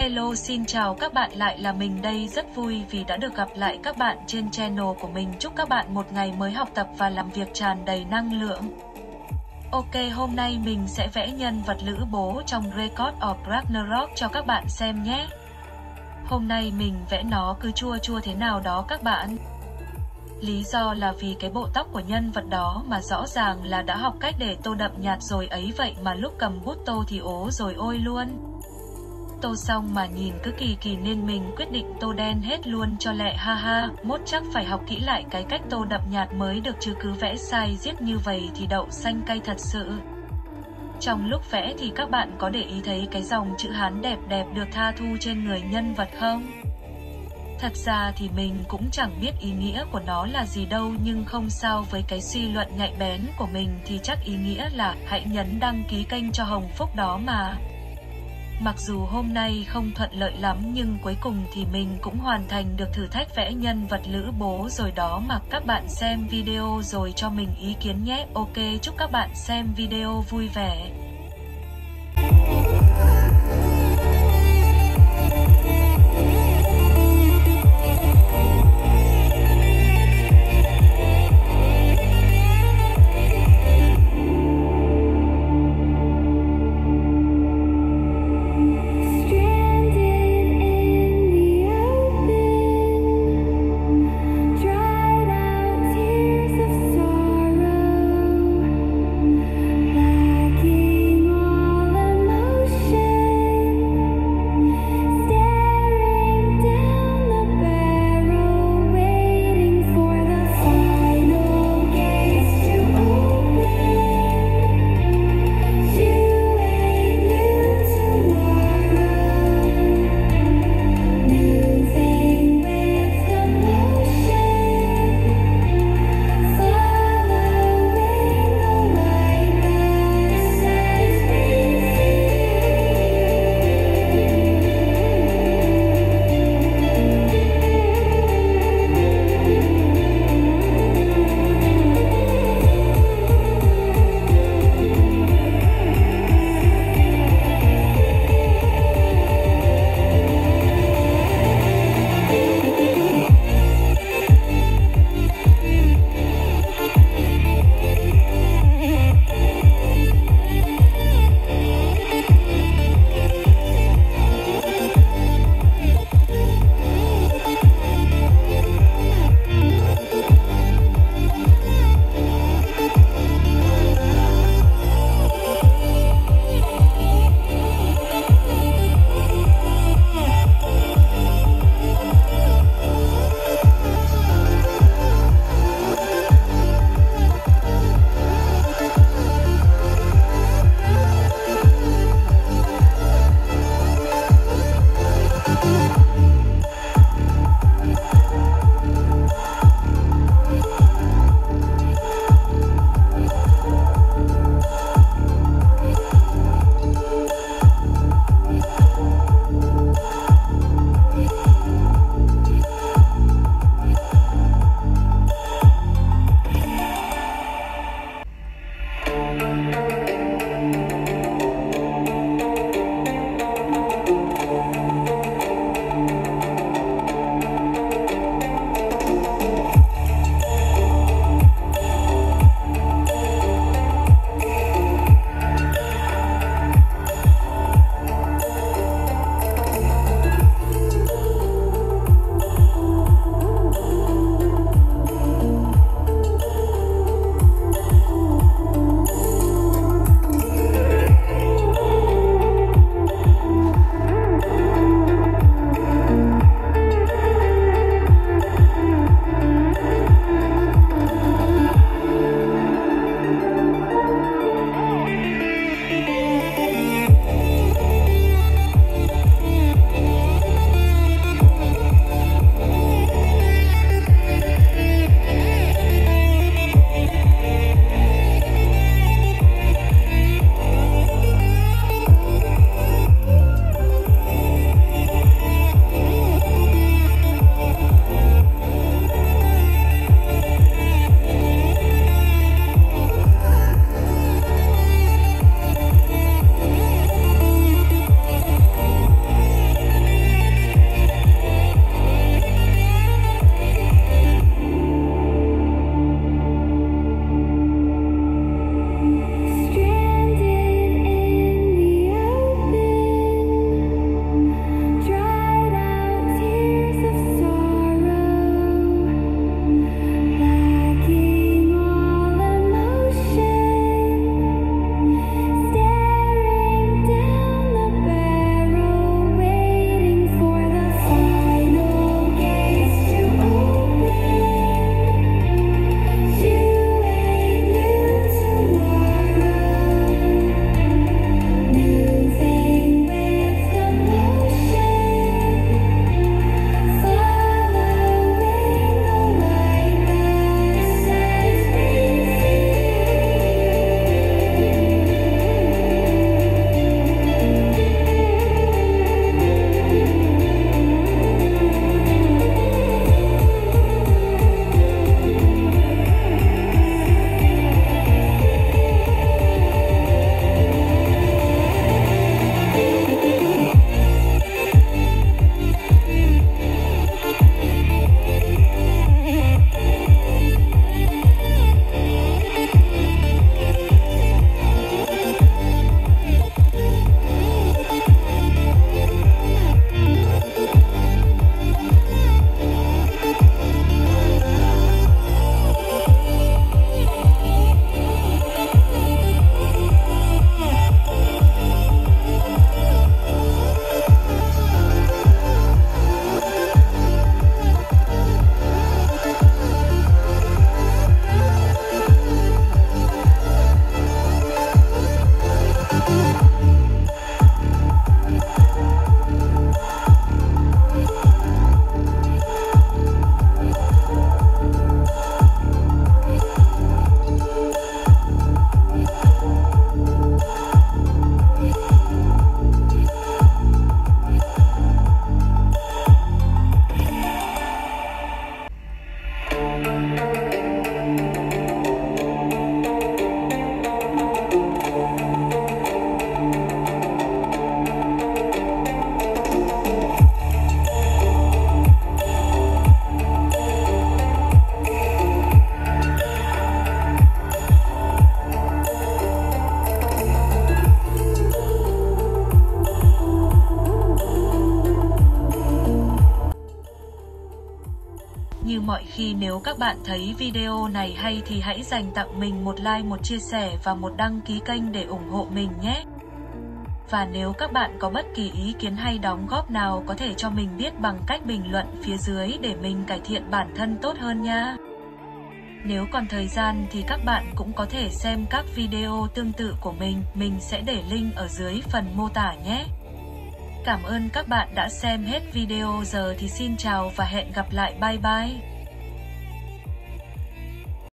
Hello, xin chào các bạn, lại là mình đây, rất vui vì đã được gặp lại các bạn trên channel của mình chúc các bạn một ngày mới học tập và làm việc tràn đầy năng lượng. Ok, hôm nay mình sẽ vẽ nhân vật lữ bố trong Record of Ragnarok cho các bạn xem nhé. Hôm nay mình vẽ nó cứ chua chua thế nào đó các bạn. Lý do là vì cái bộ tóc của nhân vật đó mà rõ ràng là đã học cách để tô đậm nhạt rồi ấy vậy mà lúc cầm bút tô thì ố rồi ôi luôn. Tô xong mà nhìn cứ kỳ kỳ nên mình quyết định tô đen hết luôn cho lẹ ha ha, mốt chắc phải học kỹ lại cái cách tô đậm nhạt mới được chứ cứ vẽ sai giết như vậy thì đậu xanh cay thật sự. Trong lúc vẽ thì các bạn có để ý thấy cái dòng chữ Hán đẹp đẹp được tha thu trên người nhân vật không? Thật ra thì mình cũng chẳng biết ý nghĩa của nó là gì đâu nhưng không sao với cái suy luận nhạy bén của mình thì chắc ý nghĩa là hãy nhấn đăng ký kênh cho Hồng Phúc đó mà. Mặc dù hôm nay không thuận lợi lắm, nhưng cuối cùng thì mình cũng hoàn thành được thử thách vẽ nhân vật lữ bố rồi đó mà các bạn xem video rồi cho mình ý kiến nhé. Ok, chúc các bạn xem video vui vẻ. Khi nếu các bạn thấy video này hay thì hãy dành tặng mình một like, một chia sẻ và một đăng ký kênh để ủng hộ mình nhé. Và nếu các bạn có bất kỳ ý kiến hay đóng góp nào có thể cho mình biết bằng cách bình luận phía dưới để mình cải thiện bản thân tốt hơn nha. Nếu còn thời gian thì các bạn cũng có thể xem các video tương tự của mình, mình sẽ để link ở dưới phần mô tả nhé. Cảm ơn các bạn đã xem hết video giờ thì xin chào và hẹn gặp lại bye bye.